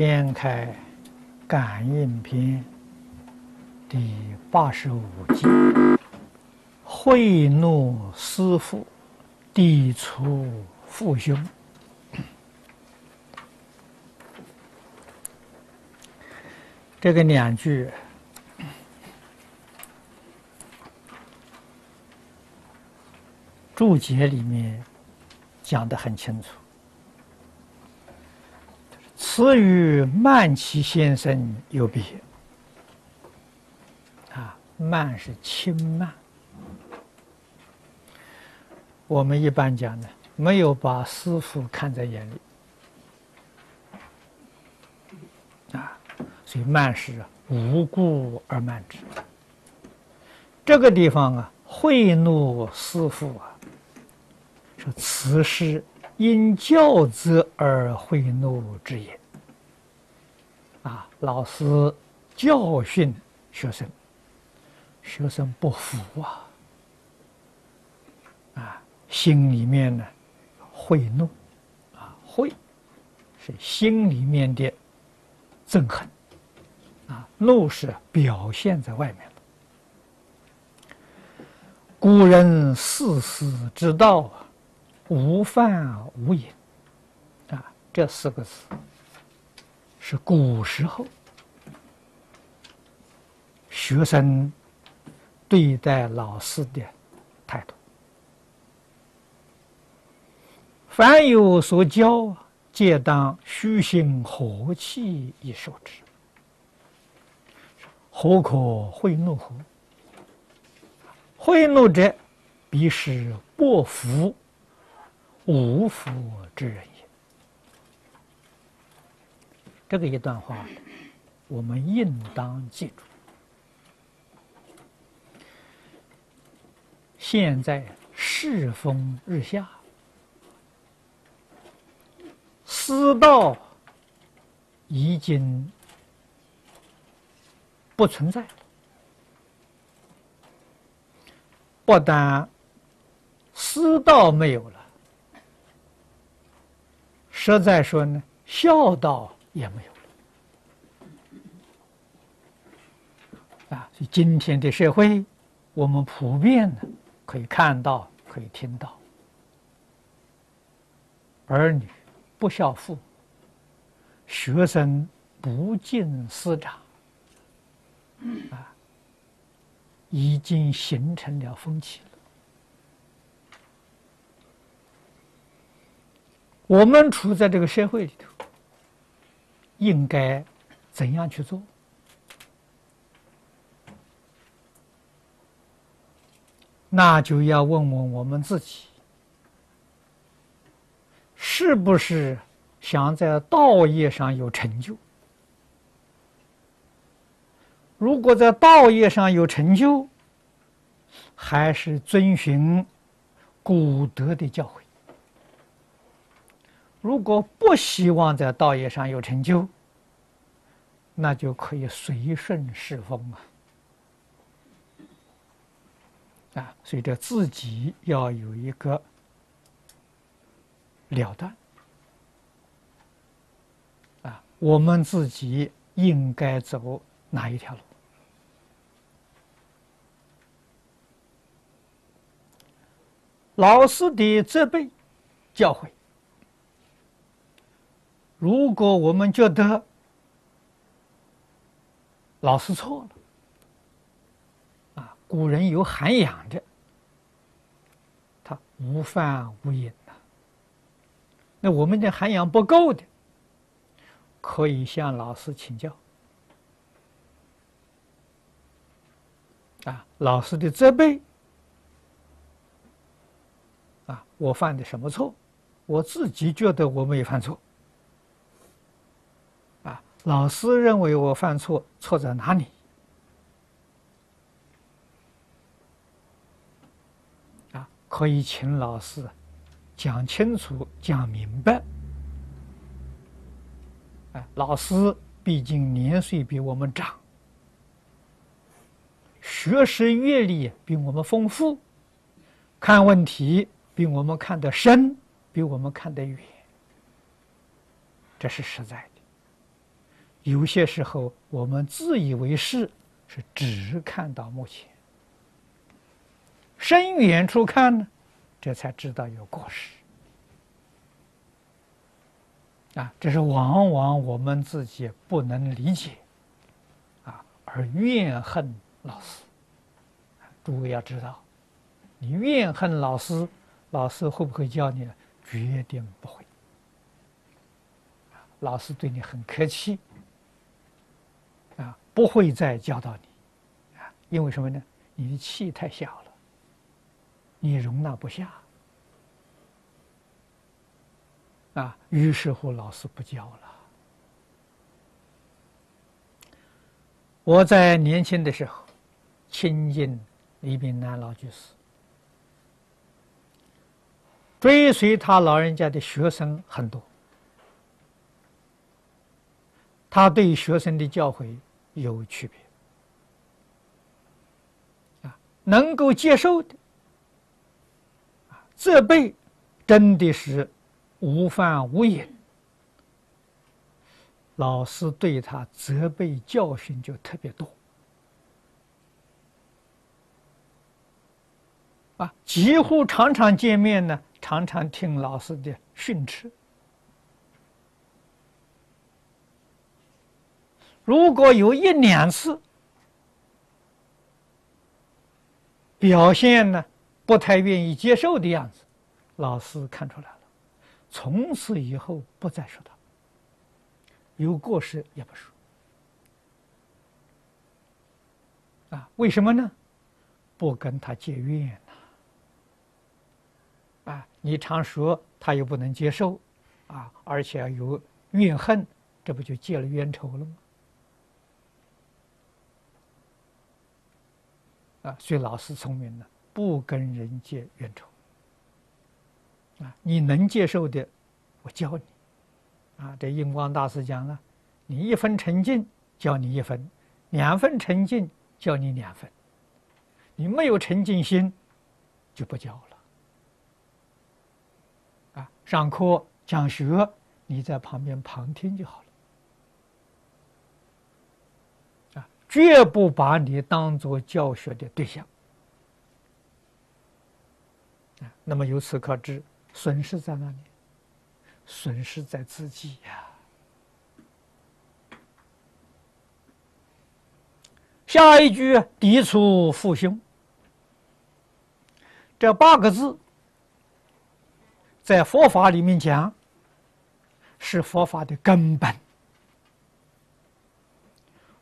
掀开《感应篇》第八十五集：贿赂师父，抵触父兄。这个两句注解里面讲的很清楚。此与慢其先生有别。啊，慢是轻慢。我们一般讲呢，没有把师傅看在眼里。啊，所以慢是无故而慢之。这个地方啊，贿赂师傅啊，说此事因教子而贿赂之也。啊，老师教训学生，学生不服啊，啊，心里面呢会怒，啊，会是心里面的憎恨，啊，怒是表现在外面的。古人四思之道啊，无犯无隐，啊，这四个字。是古时候学生对待老师的态度。凡有所教，皆当虚心和气以受之。何可贿怒乎？贿赂者，必是不服、无福之人。这个一段话，我们应当记住。现在世风日下，私道已经不存在，不但私道没有了，实在说呢，孝道。也没有了啊！所以今天的社会，我们普遍的可以看到、可以听到，儿女不孝父，学生不敬师长，啊，已经形成了风气了。我们处在这个社会里头。应该怎样去做？那就要问问我们自己，是不是想在道业上有成就？如果在道业上有成就，还是遵循古德的教诲。如果不希望在道业上有成就，那就可以随顺世风啊！啊，所以这自己要有一个了断啊，我们自己应该走哪一条路？老师的责备、教诲。如果我们觉得老师错了，啊，古人有涵养的，他无犯无隐呐。那我们的涵养不够的，可以向老师请教。啊，老师的责备，啊，我犯的什么错？我自己觉得我没犯错。老师认为我犯错，错在哪里？啊，可以请老师讲清楚、讲明白。哎，老师毕竟年岁比我们长，学识阅历比我们丰富，看问题比我们看得深，比我们看得远。这是实在。有些时候，我们自以为是，是只看到目前，深远处看呢，这才知道有过失。啊，这是往往我们自己不能理解，啊，而怨恨老师。诸位要知道，你怨恨老师，老师会不会教你？绝对不会。老师对你很客气。不会再教导你，啊，因为什么呢？你的气太小了，你容纳不下，啊，于是乎老师不教了。我在年轻的时候，亲近李炳南老居士，追随他老人家的学生很多，他对学生的教诲。有区别。啊，能够接受的啊，责备真的是无犯无隐，老师对他责备教训就特别多。啊，几乎常常见面呢，常常听老师的训斥。如果有一两次表现呢，不太愿意接受的样子，老师看出来了，从此以后不再说他，有过失也不说。啊，为什么呢？不跟他结怨呐。啊，你常说他又不能接受，啊，而且有怨恨，这不就结了冤仇了吗？啊，所以老师聪明呢，不跟人结冤仇。啊，你能接受的，我教你。啊，这印光大师讲了，你一分沉静，教你一分；两分沉静，教你两分。你没有沉静心，就不教了。啊，上课讲学，你在旁边旁听就好了。绝不把你当做教学的对象那么由此可知，损失在哪里？损失在自己呀。下一句“涤除父兄”，这八个字，在佛法里面讲，是佛法的根本。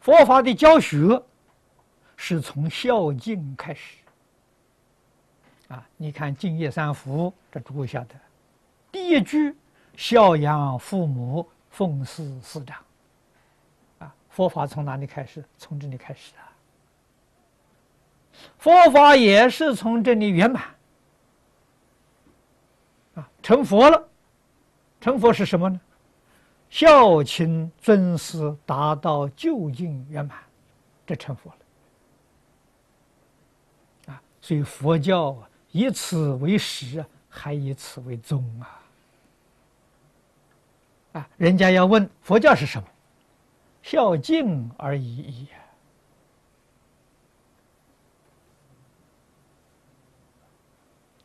佛法的教学是从孝敬开始啊！你看《敬业三福》，这诸位晓得，第一句“孝养父母，奉事师长”，啊，佛法从哪里开始？从这里开始啊！佛法也是从这里圆满啊，成佛了。成佛是什么呢？孝亲尊师达到究竟圆满，这成佛了啊！所以佛教以此为始，还以此为宗啊！啊，人家要问佛教是什么？孝敬而已矣。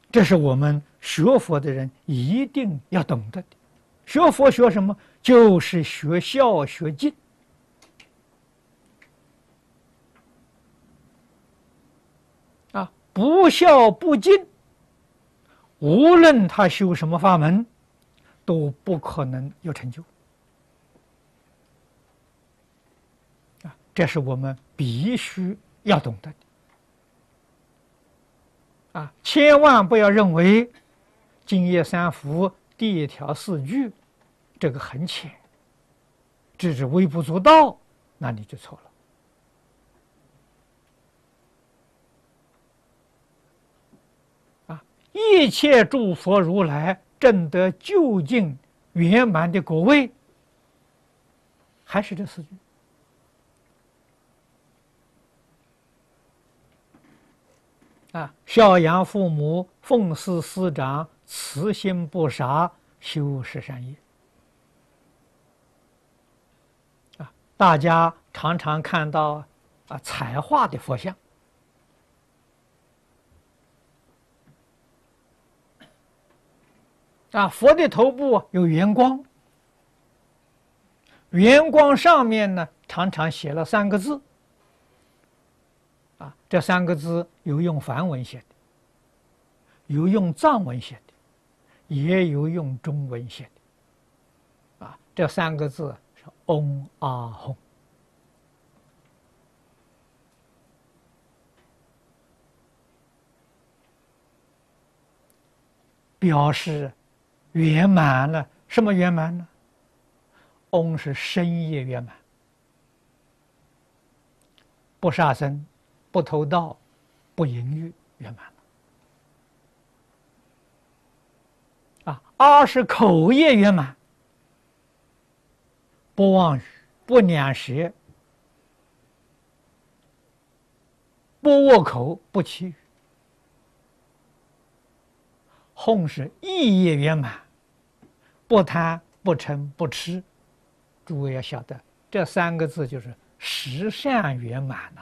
这是我们学佛的人一定要懂得的。学佛学什么？就是学孝学敬啊！不孝不敬，无论他修什么法门，都不可能有成就啊！这是我们必须要懂得的啊！千万不要认为《敬业三福》第一条四句。这个很浅，只是微不足道，那你就错了。啊！一切诸佛如来证得究竟圆满的果位，还是这四句。啊！孝养父母，奉事师长，慈心不杀，修十善业。大家常常看到啊彩画的佛像，啊佛的头部有圆光，圆光上面呢常常写了三个字，啊这三个字有用梵文写的，有用藏文写的，也有用中文写的，啊这三个字。嗡阿吽，表示圆满了。什么圆满呢？嗡是深夜圆满，不杀生，不偷盗，不淫欲，圆满了。啊，阿是口业圆满。不妄语，不两舌，不恶口，不欺语。哄是意业圆满，不贪，不嗔，不痴。诸位要晓得，这三个字就是十善圆满呐。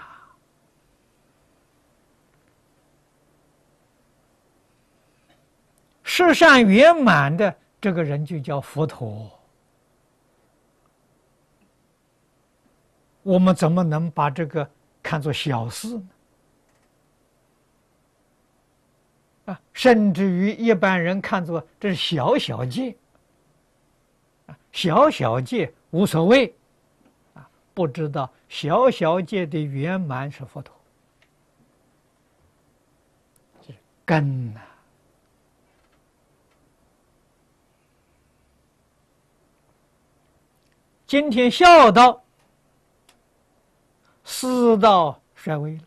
十善圆满的这个人就叫佛陀。我们怎么能把这个看作小事呢？啊，甚至于一般人看作这是小小戒，啊，小小戒无所谓，啊，不知道小小戒的圆满是佛陀，是根呐。今天孝道。世道衰微了。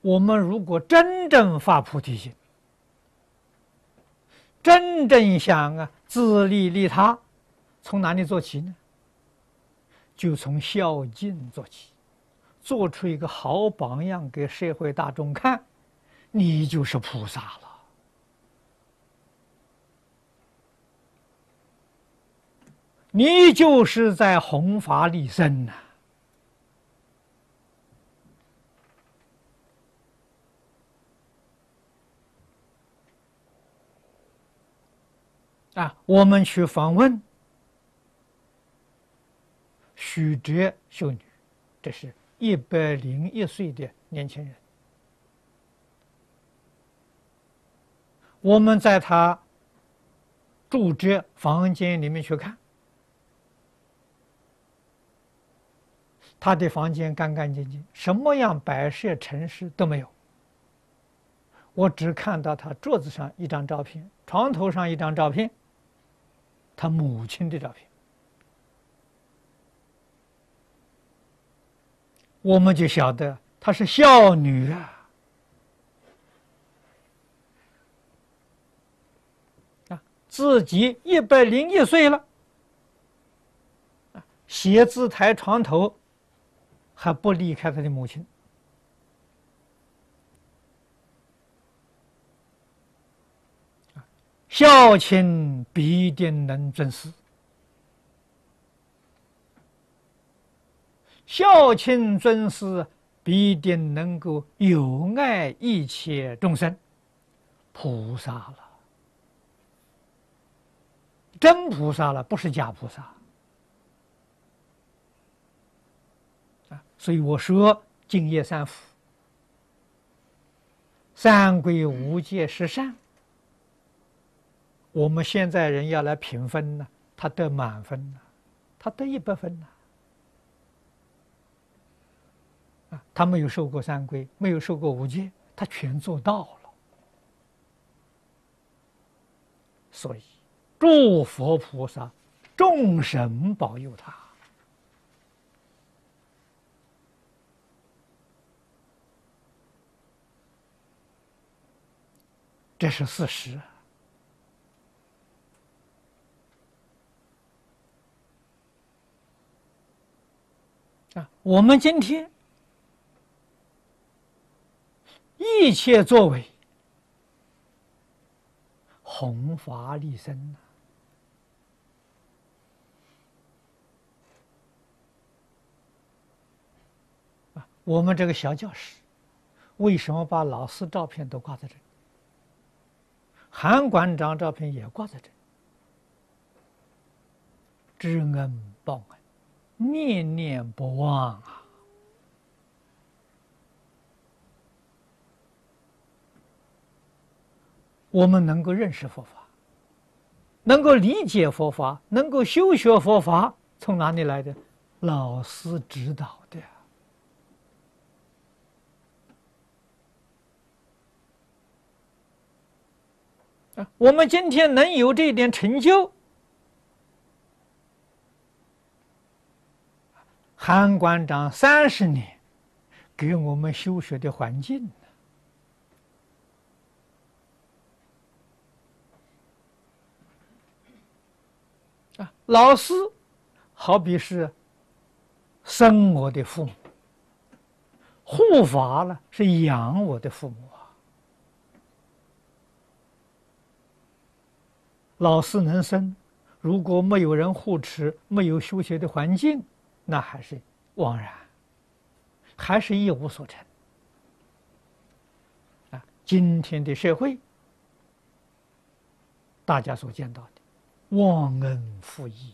我们如果真正发菩提心，真正想啊自利利他，从哪里做起呢？就从孝敬做起，做出一个好榜样给社会大众看，你就是菩萨了。你就是在弘法利生呐！啊，我们去访问许哲修女，这是一百零一岁的年轻人。我们在他住着房间里面去看。他的房间干干净净，什么样摆设陈设都没有。我只看到他桌子上一张照片，床头上一张照片，他母亲的照片。我们就晓得她是孝女啊！啊，自己一百零一岁了，写字台床头。还不离开他的母亲，孝亲必定能尊师，孝亲尊师必定能够有爱一切众生，菩萨了，真菩萨了，不是假菩萨。所以我说，敬业三福、三归无戒十善。我们现在人要来评分呢，他得满分呢，他得一百分呢。啊，他没有受过三规，没有受过五戒，他全做到了。所以，诸佛菩萨、众神保佑他。这是事实。啊，我们今天一切作为弘法利身呐。我们这个小教室为什么把老师照片都挂在这里？韩馆长照片也挂在这里。知恩报恩，念念不忘啊！我们能够认识佛法，能够理解佛法，能够修学佛法，从哪里来的？老师指导的。啊，我们今天能有这一点成就，韩馆长三十年给我们修学的环境啊，老师好比是生我的父母，护法呢是养我的父母。老师能生，如果没有人护持，没有修学的环境，那还是枉然，还是一无所成。啊，今天的社会，大家所见到的忘恩负义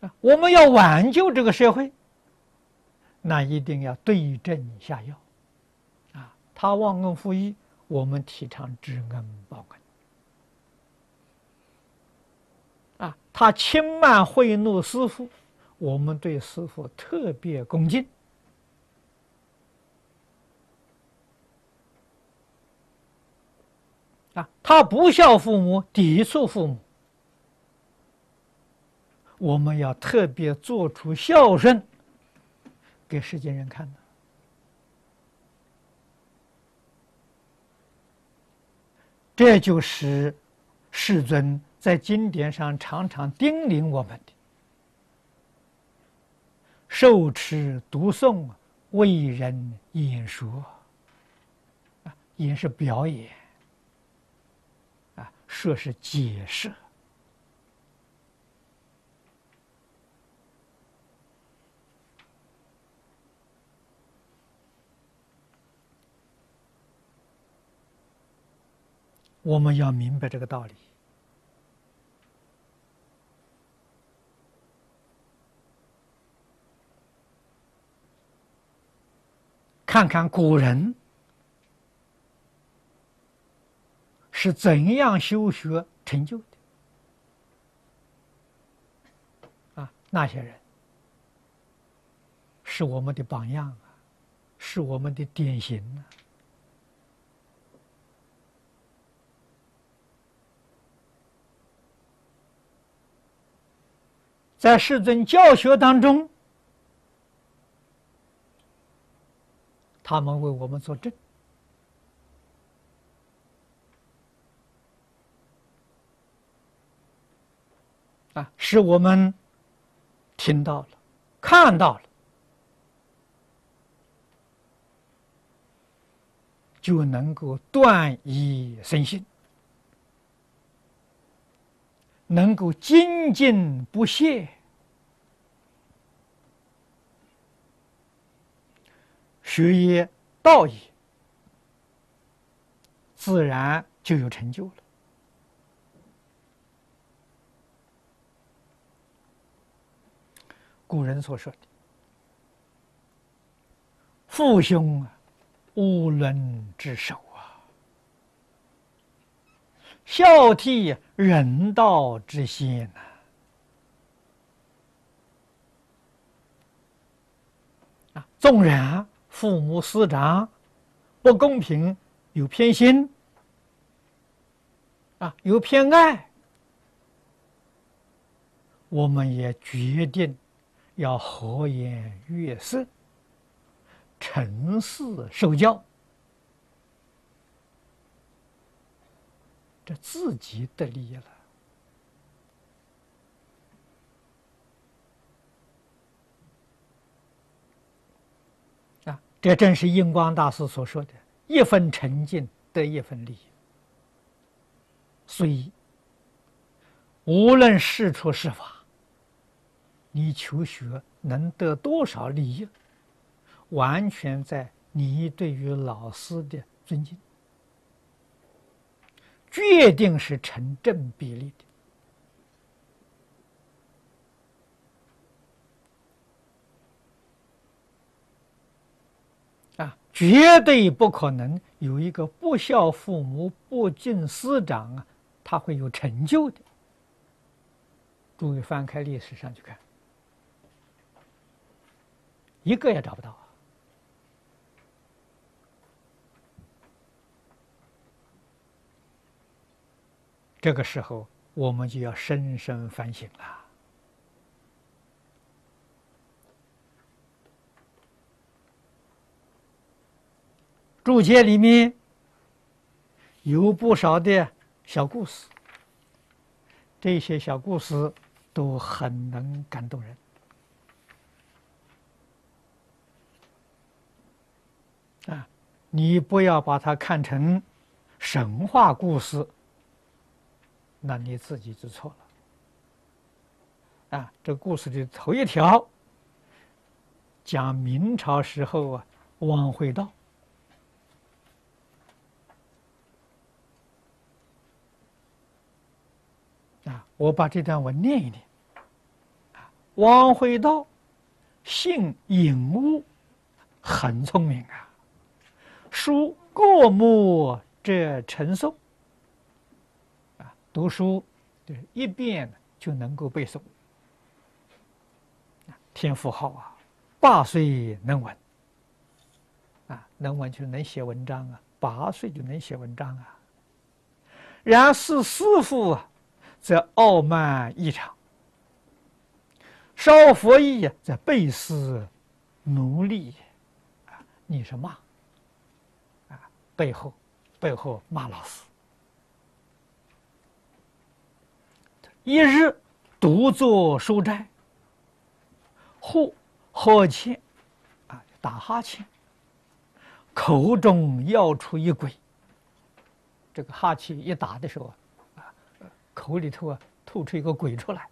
啊，我们要挽救这个社会，那一定要对症下药，啊，他忘恩负义。我们提倡知恩报恩，啊，他轻慢贿赂师傅，我们对师傅特别恭敬，啊，他不孝父母，抵触父母，我们要特别做出孝顺，给世间人看的。这就是世尊在经典上常常叮咛我们的：受持读诵，为人演说，啊，也是表演，啊，说是解释。我们要明白这个道理，看看古人是怎样修学成就的啊！那些人是我们的榜样啊，是我们的典型啊。在世尊教学当中，他们为我们作证啊，使我们听到了、看到了，就能够断疑生信。能够精进不懈，学业道业，自然就有成就了。古人所说的“父兄啊，无伦之首”。孝悌人道之心呐！啊，纵然父母师长不公平，有偏心，啊，有偏爱，我们也决定要和颜悦色，诚实受教。这自己得利益了啊！这正是印光大师所说的“一分沉静得一分利益”。所以，无论是出是法，你求学能得多少利益，完全在你对于老师的尊敬，决定是成正比例的。啊，绝对不可能有一个不孝父母、不敬师长啊，他会有成就的。诸位翻开历史上去看，一个也找不到啊。这个时候，我们就要深深反省了。注解里面有不少的小故事，这些小故事都很能感动人。啊，你不要把它看成神话故事，那你自己就错了。啊，这故事的头一条讲明朝时候啊，汪会道。啊，我把这段文念一念。啊，王会道，姓尹务，很聪明啊。书过目者成诵。读书就是一遍就能够背诵。天赋好啊，八岁能文。啊，能文就能写文章啊，八岁就能写文章啊。然是师傅啊。则傲慢异常，烧佛意在背师奴隶，啊，你是骂，啊，背后背后骂老师，一日独坐书斋，或喝欠，啊，打哈欠，口中要出一鬼，这个哈气一打的时候。啊口里头啊，吐出一个鬼出来。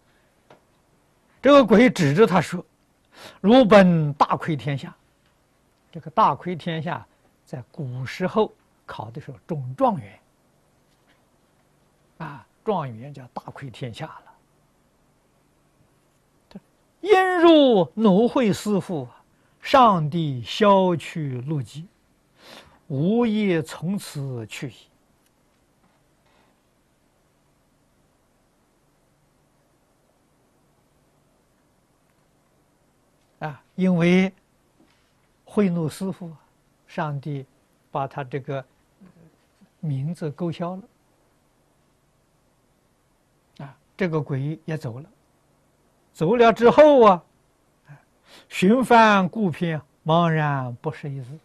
这个鬼指着他说：“如本大亏天下。”这个大亏天下，在古时候考的时候中状元。啊，状元叫大亏天下了。因入奴会师傅，上帝消去路基，无业从此去矣。啊，因为贿赂师傅，上帝把他这个名字勾销了。啊，这个鬼也走了，走了之后啊，寻翻故片，茫然不识一字。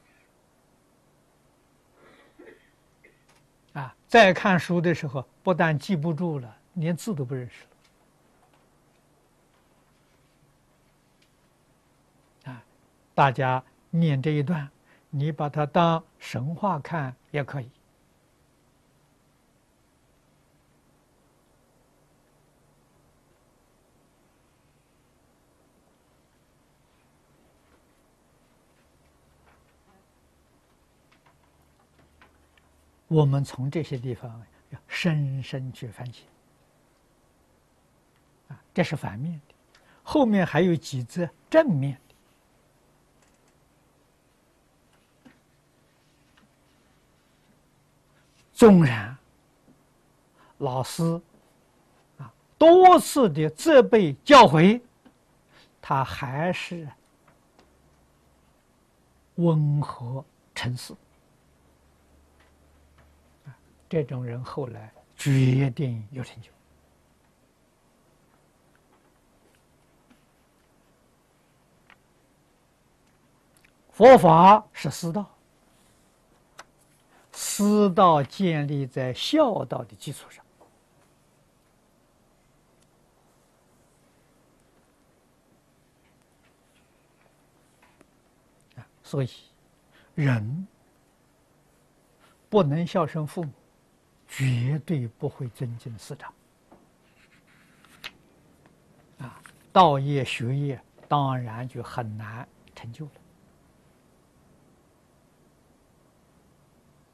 啊，再看书的时候，不但记不住了，连字都不认识了。大家念这一段，你把它当神话看也可以。我们从这些地方要深深去反省。啊，这是反面的，后面还有几则正面。纵然老师啊多次的责备教诲，他还是温和诚实。这种人后来决定有成就。佛法是师道。师道建立在孝道的基础上所以人不能孝顺父母，绝对不会尊敬师长。啊，道业学业当然就很难成就了。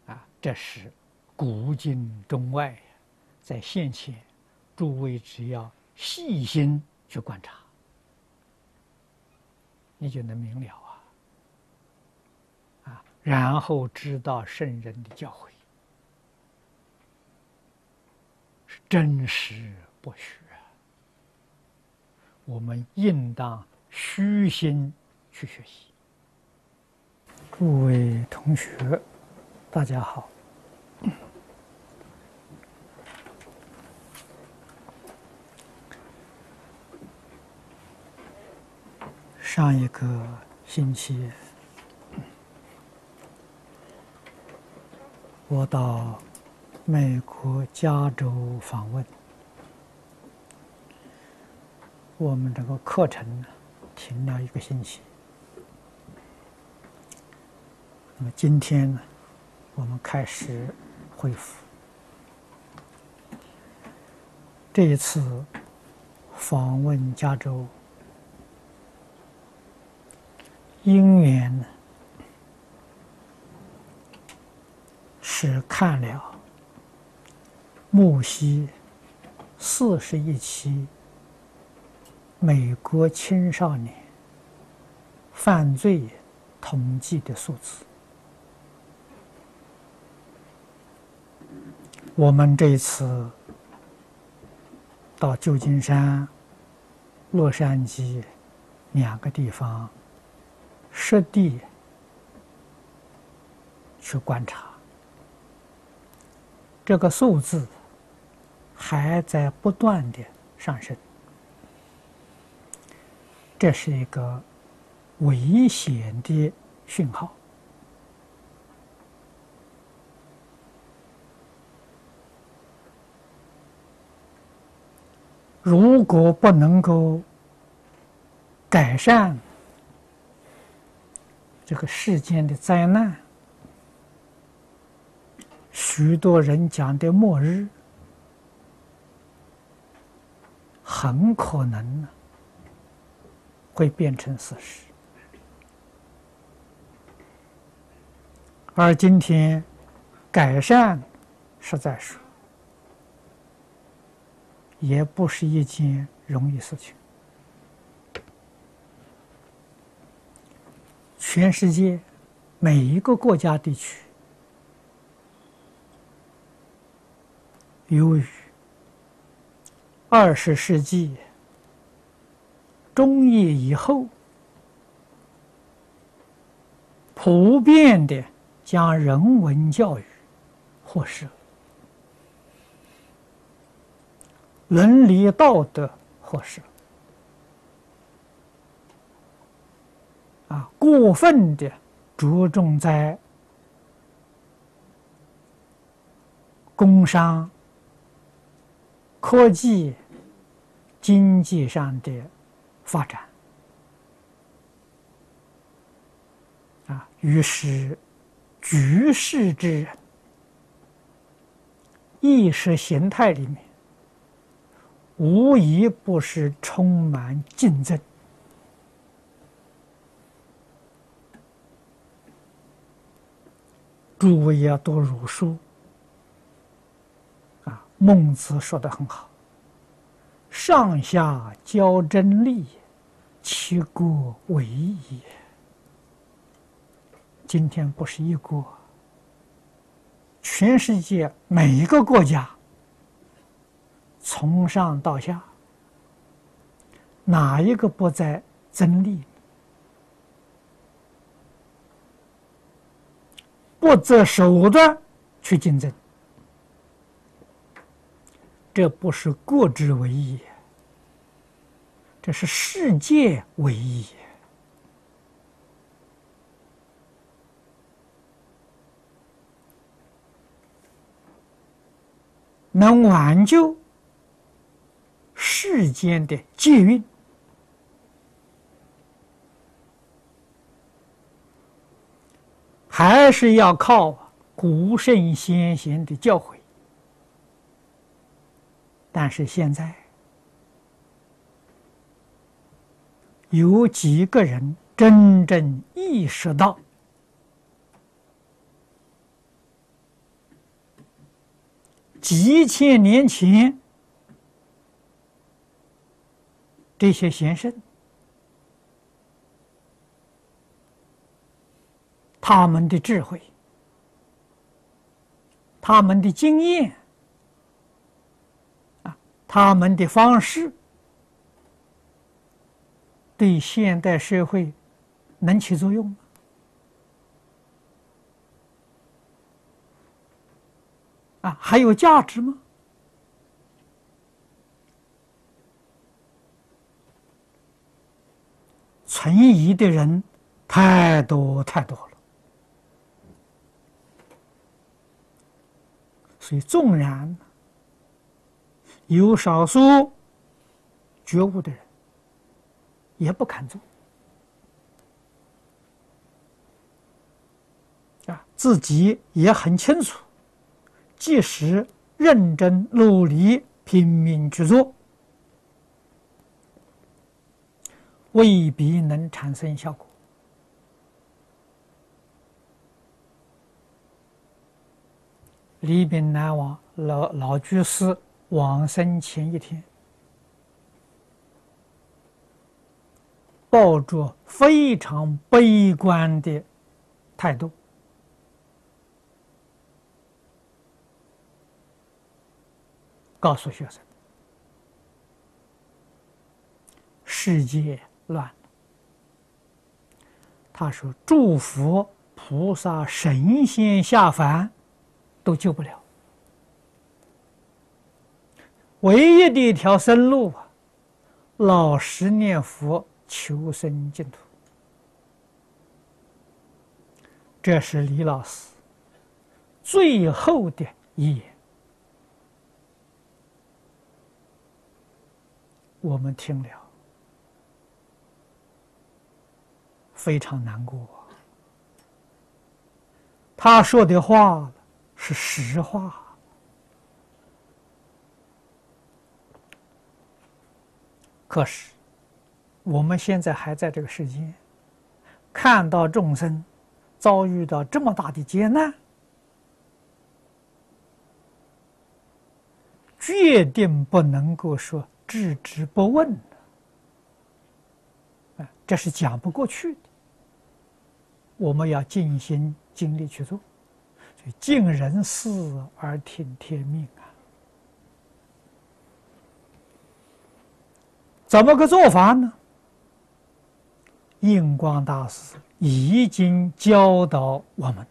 啊，这是古今中外，在现前，诸位只要细心去观察，你就能明了啊。啊，然后知道圣人的教诲是真实不虚。我们应当虚心去学习。诸位同学，大家好。上一个星期，我到美国加州访问。我们这个课程呢，停了一个星期。那么今天呢，我们开始恢复。这一次访问加州，因缘呢是看了木西四十一期。美国青少年犯罪统计的数字，我们这一次到旧金山、洛杉矶两个地方实地去观察，这个数字还在不断的上升。这是一个危险的讯号。如果不能够改善这个世间的灾难，许多人讲的末日，很可能呢。会变成事实，而今天改善实在是也不是一件容易事情。全世界每一个国家地区，由于二十世纪。中叶以后，普遍的将人文教育，或是伦理道德，或是啊过分的着重在工商、科技、经济上的。发展啊，于是局势之意识形态里面，无一不是充满竞争。诸位要多读书，孟子说的很好：“上下交争利。”其国为也。今天不是一国，全世界每一个国家，从上到下，哪一个不在争利？不择手段去竞争，这不是国之为也。这是世界唯一，能挽救世间的机运，还是要靠古圣先贤的教诲。但是现在。有几个人真正意识到几千年前这些先生，他们的智慧，他们的经验，他们的方式。对现代社会能起作用吗？啊，还有价值吗？存疑的人太多太多了，所以纵然有少数觉悟的人。也不敢做啊，自己也很清楚，即使认真努力、拼命去做，未必能产生效果。李炳南王老老居士往生前一天。抱着非常悲观的态度，告诉学生：世界乱了。他说：“祝福菩萨、神仙下凡都救不了，唯一的一条生路啊，老实念佛。”求生净土，这是李老师最后的遗言。我们听了非常难过。他说的话是实话，可是。我们现在还在这个世间，看到众生遭遇到这么大的劫难，决定不能够说置之不问啊，这是讲不过去的。我们要尽心尽力去做，所以尽人事而听天命啊。怎么个做法呢？印光大师已经教导我们了。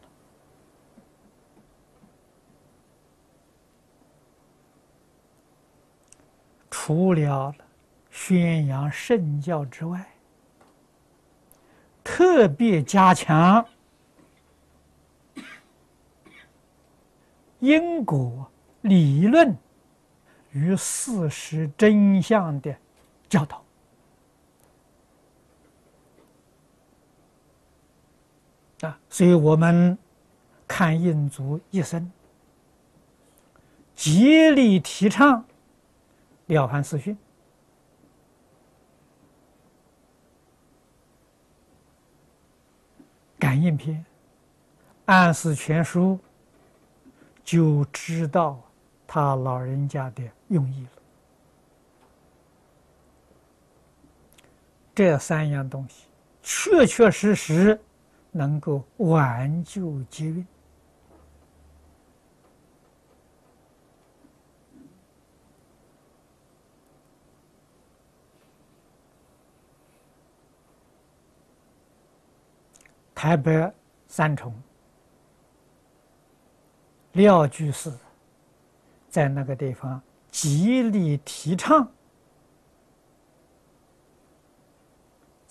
除了宣扬圣教之外，特别加强因果理论与事实真相的教导。啊，所以我们看印祖一生，极力提倡《了凡四训》《感应篇》《暗示全书》，就知道他老人家的用意了。这三样东西，确确实实。能够挽救劫运。台北三重廖居士在那个地方极力提倡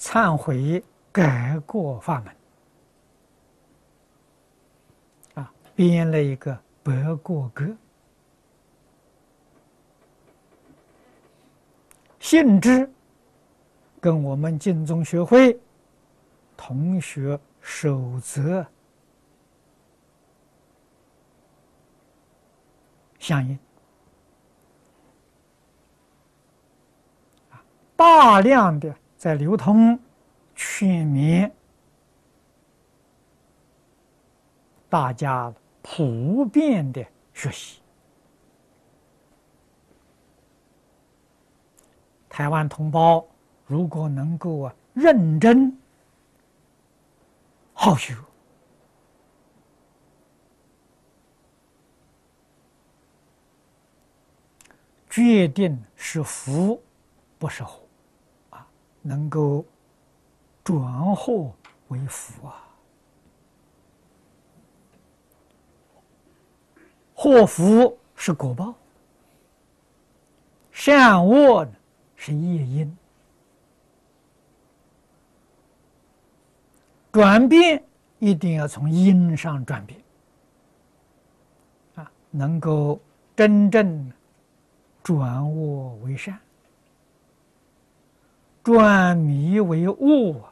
忏悔改过法门。啊编了一个《白过歌》，性质跟我们净宗学会同学守则相应，大量的在流通，劝勉大家普遍的学习。台湾同胞如果能够啊认真好学，决定是福，不是祸，能够转祸为福啊，祸福是果报，善恶。是业因转变，一定要从因上转变啊，能够真正转恶为善，转迷为悟，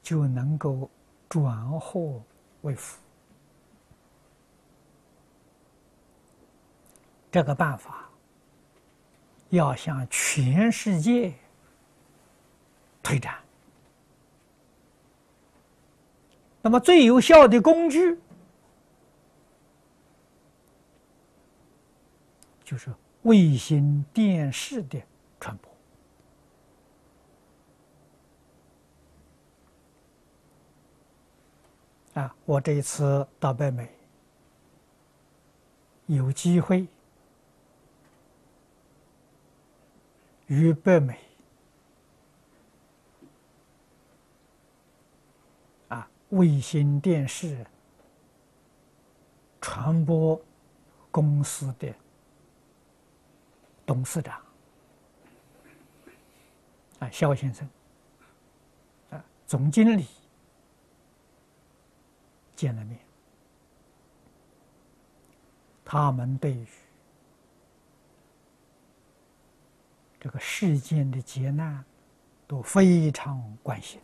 就能够转祸为福。这个办法。要向全世界推展，那么最有效的工具就是卫星电视的传播。啊，我这一次到北美，有机会。与北美啊卫星电视传播公司的董事长啊肖先生啊总经理见了面，他们对于。这个世间的劫难都非常关心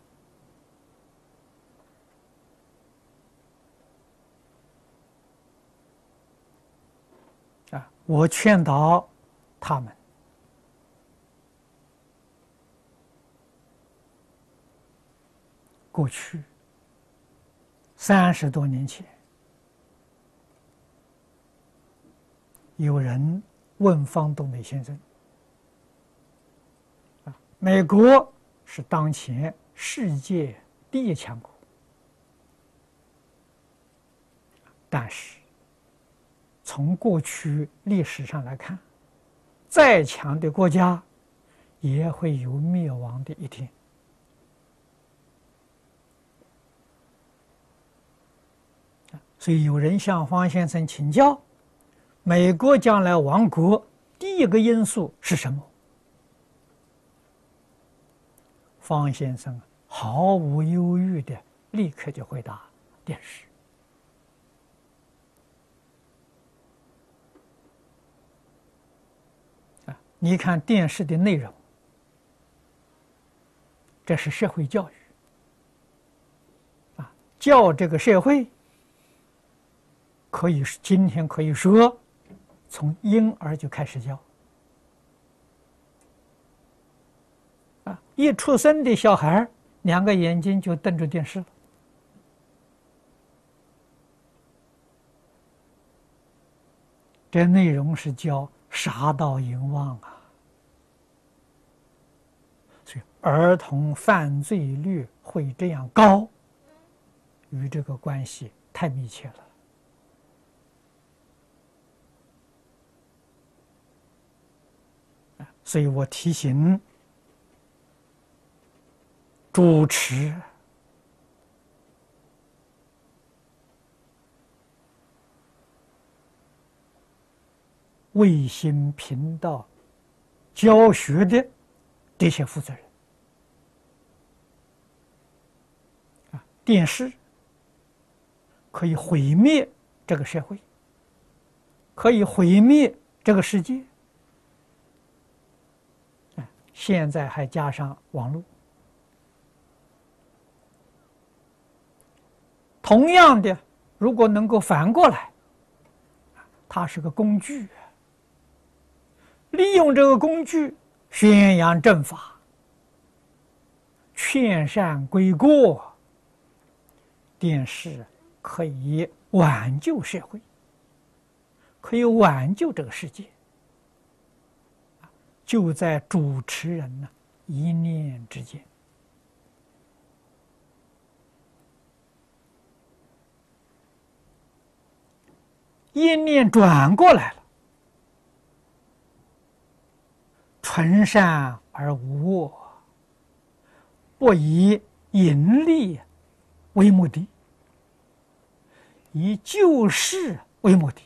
啊！我劝导他们，过去三十多年前，有人问方东美先生。美国是当前世界第一强国，但是从过去历史上来看，再强的国家也会有灭亡的一天。所以有人向方先生请教：美国将来亡国第一个因素是什么？方先生毫无犹豫的立刻就回答：“电视。”啊，你看电视的内容，这是社会教育啊，教这个社会，可以今天可以说，从婴儿就开始教。啊！一出生的小孩两个眼睛就瞪着电视了。这内容是教杀盗淫妄啊，所以儿童犯罪率会这样高，与这个关系太密切了。所以我提醒。主持卫星频道教学的这些负责人啊，电视可以毁灭这个社会，可以毁灭这个世界。现在还加上网络。同样的，如果能够反过来，它是个工具，利用这个工具宣扬正法，劝善归过，电视可以挽救社会，可以挽救这个世界。就在主持人呢一念之间，一念转过来了，纯善而无恶，不以盈利为目的，以救世为目的。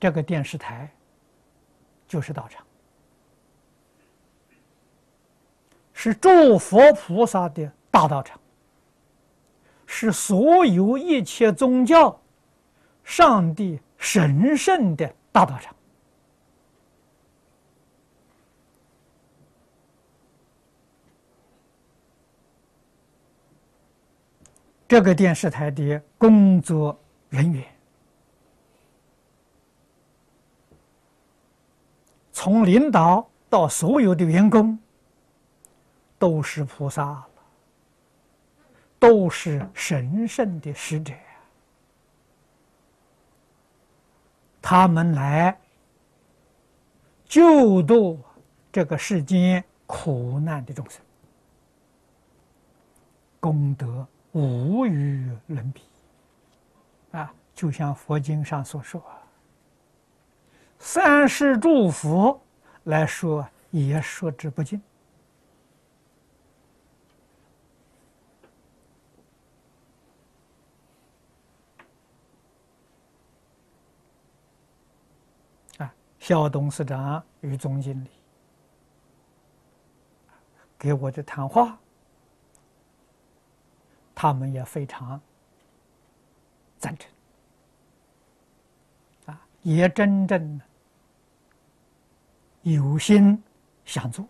这个电视台就是道场，是诸佛菩萨的大道场，是所有一切宗教、上帝神圣的大道场。这个电视台的工作人员。从领导到所有的员工，都是菩萨，都是神圣的使者。他们来救度这个世间苦难的众生，功德无与伦比。啊，就像佛经上所说啊。三世祝福来说，也说之不尽。啊，肖董事长与总经理给我的谈话，他们也非常赞成，啊，也真正的。有心想做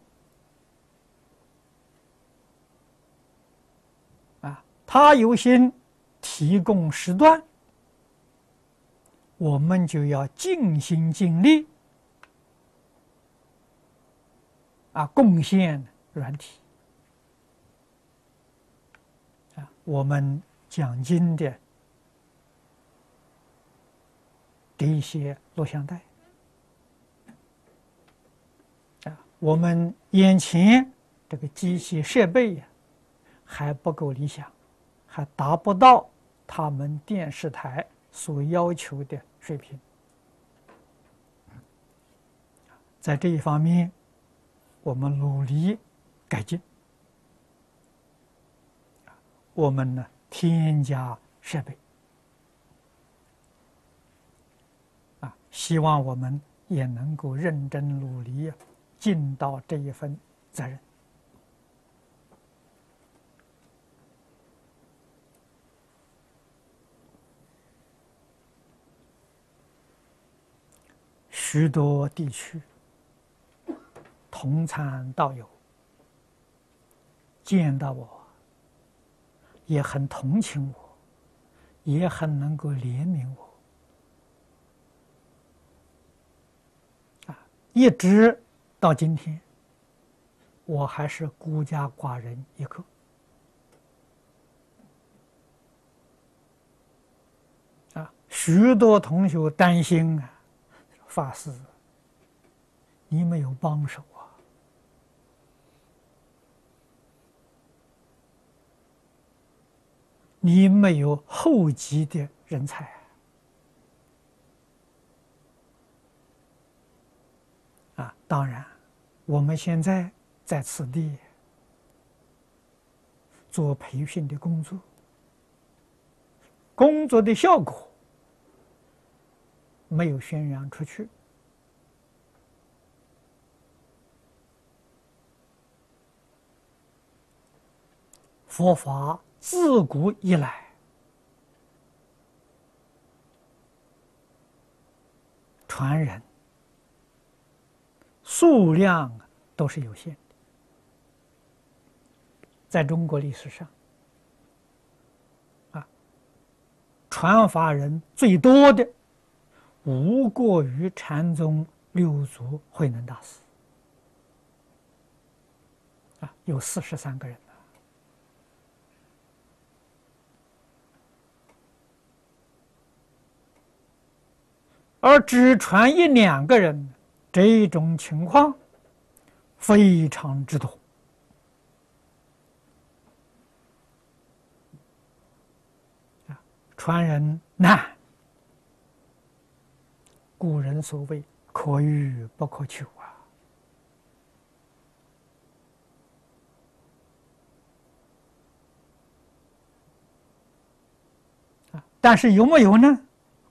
啊，他有心提供时段，我们就要尽心尽力啊，贡献软体啊，我们讲经的的一些录像带。我们眼前这个机器设备呀还不够理想，还达不到他们电视台所要求的水平。在这一方面，我们努力改进。我们呢，添加设备，啊，希望我们也能够认真努力呀。尽到这一份责任。许多地区同参道友见到我，也很同情我，也很能够怜悯我，啊，一直。到今天，我还是孤家寡人一个。啊，许多同学担心啊，法师，你没有帮手啊，你没有后继的人才。啊，当然，我们现在在此地做培训的工作，工作的效果没有宣扬出去。佛法自古以来传人。数量都是有限的，在中国历史上，啊，传法人最多的，无过于禅宗六祖慧能大师，啊有四十三个人而只传一两个人，这种情况非常之多传人难。古人所谓“可遇不可求”啊，但是有没有呢？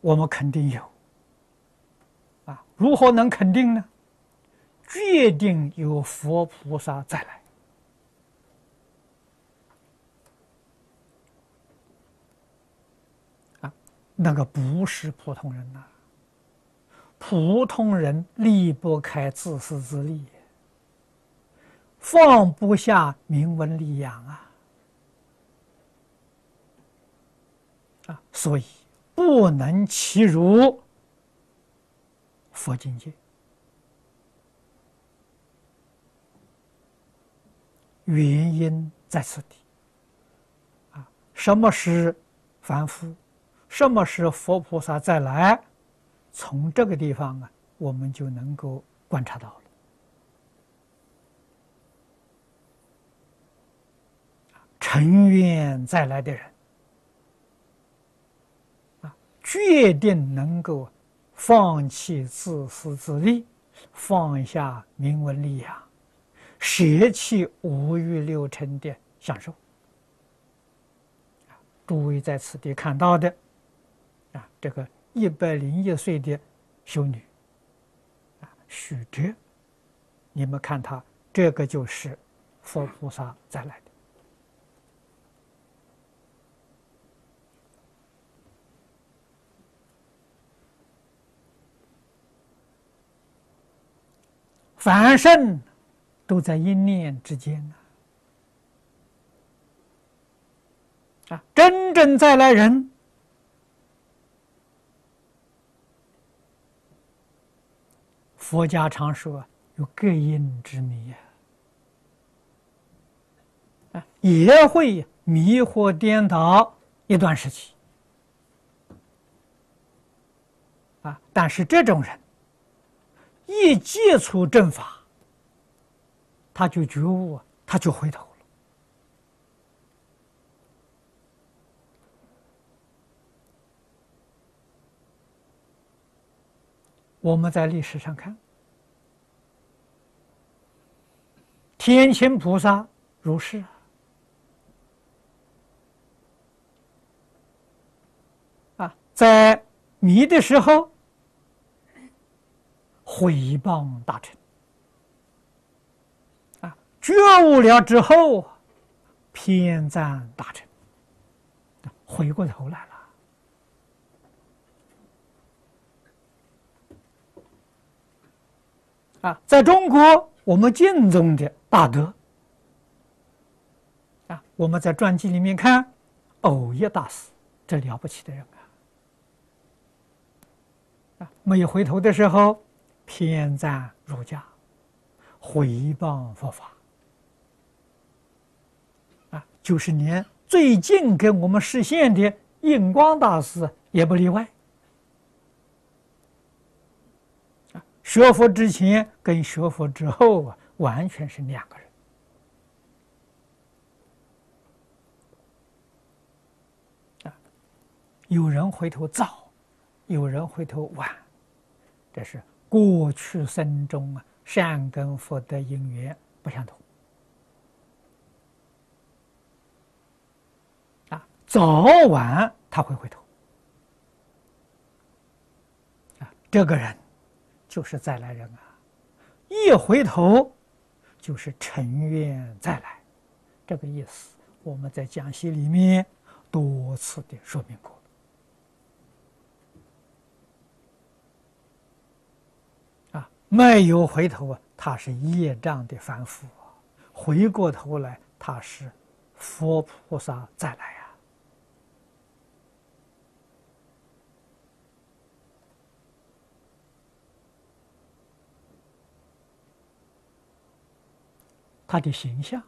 我们肯定有。如何能肯定呢？决定有佛菩萨再来。啊，那个不是普通人呐。普通人离不开自私自利，放不下名闻利养啊！啊，所以不能欺辱佛境界。原因在此地。啊，什么是凡夫？什么是佛菩萨再来？从这个地方啊，我们就能够观察到了。成愿再来的人啊，决定能够放弃自私自利，放下名闻利养，舍弃五欲六尘的享受。诸位在此地看到的啊，这个。一百零一岁的修女啊，许哲，你们看她，这个就是佛菩萨再来的。凡圣都在一念之间呢。啊，真正再来人。佛家常说有各因之迷啊，也会迷惑颠倒一段时期啊。但是这种人一接触正法，他就觉悟，他就回头了。我们在历史上看，天亲菩萨如是啊，在迷的时候毁谤大臣啊，觉悟了之后偏赞大臣，回过头来了。啊，在中国，我们敬重的大德啊，我们在传记里面看，偶一大师，这了不起的人啊！啊，没有回头的时候，偏赞儒家，毁谤佛法啊，就是连最近跟我们实现的印光大师也不例外。学佛之前跟学佛之后啊，完全是两个人啊。有人回头早，有人回头晚，这是过去生中啊善根福德因缘不相同啊。早晚他会回头啊，这个人。就是再来人啊！一回头，就是尘愿再来，这个意思。我们在讲习里面多次的说明过啊，没有回头啊，他是业障的反复；回过头来，他是佛菩萨再来啊。他的形象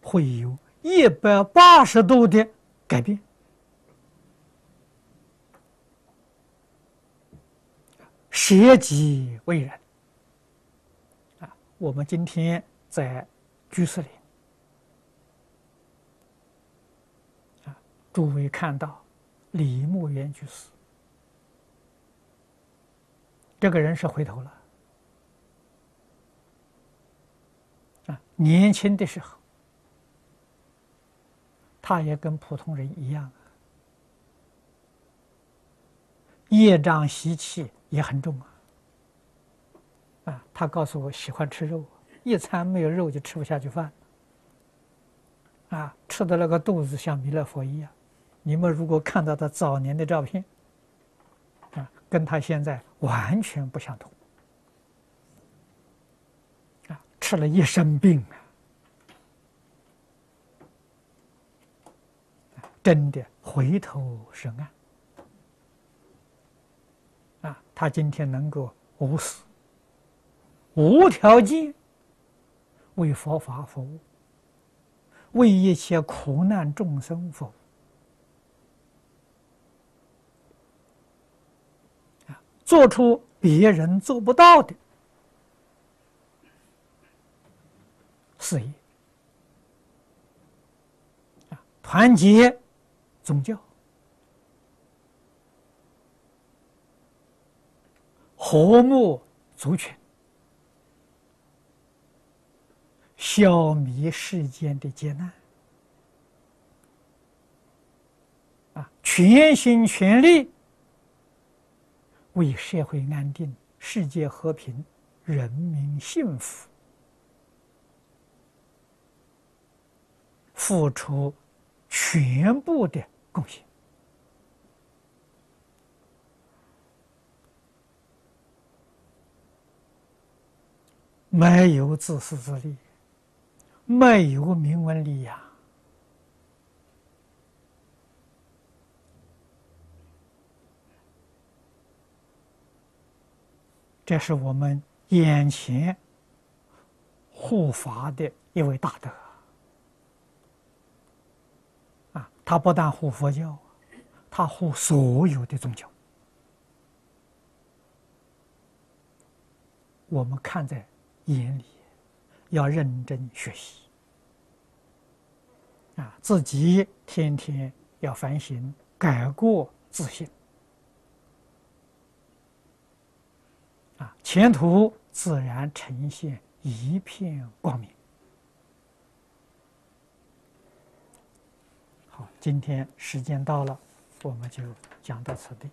会有一百八十度的改变。舍己为人啊！我们今天在居士林啊，诸位看到李牧原居士，这个人是回头了啊！年轻的时候，他也跟普通人一样，业障习气。也很重啊！啊，他告诉我喜欢吃肉，一餐没有肉就吃不下去饭。啊，吃的那个肚子像弥勒佛一样。你们如果看到他早年的照片，啊，跟他现在完全不相同。啊，吃了一身病啊，真的回头是岸。他今天能够无私、无条件为佛法服务，为一切苦难众生服务，做出别人做不到的事业，团结宗教。和睦族群，消灭世间的劫难，啊，全心全力为社会安定、世界和平、人民幸福付出全部的贡献。没有自私自利，没有名闻利养，这是我们眼前护法的一位大德啊！他不但护佛教，他护所有的宗教。我们看在。眼里要认真学习啊，自己天天要反省、改过自新啊，前途自然呈现一片光明。好，今天时间到了，我们就讲到此地。